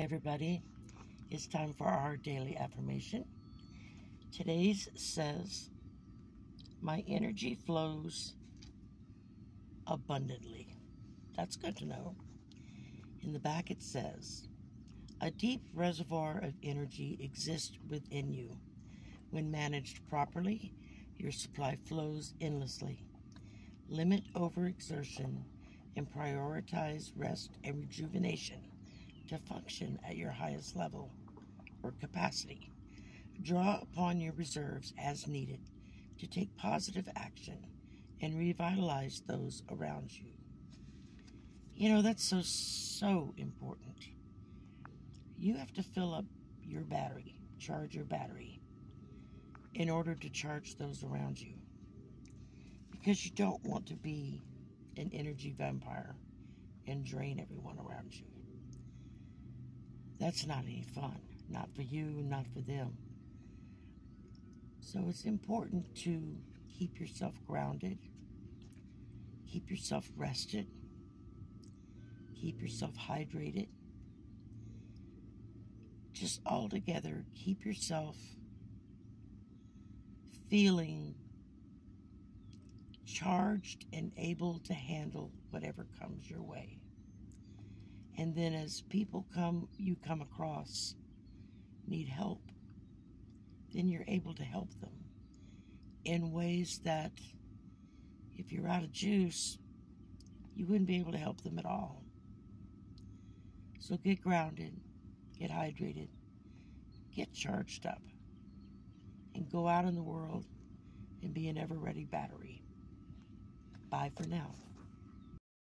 Everybody. It's time for our daily affirmation. Today's says, My energy flows abundantly. That's good to know. In the back, it says, A deep reservoir of energy exists within you. When managed properly, your supply flows endlessly. Limit overexertion and prioritize rest and rejuvenation to function at your highest level or capacity. Draw upon your reserves as needed to take positive action and revitalize those around you. You know, that's so, so important. You have to fill up your battery, charge your battery, in order to charge those around you. Because you don't want to be an energy vampire and drain everyone around you. That's not any fun. Not for you, not for them. So it's important to keep yourself grounded, keep yourself rested, keep yourself hydrated. Just all together, keep yourself feeling charged and able to handle whatever comes your way. And then as people come, you come across, need help, then you're able to help them in ways that if you're out of juice, you wouldn't be able to help them at all. So get grounded, get hydrated, get charged up, and go out in the world and be an ever ready battery. Bye for now.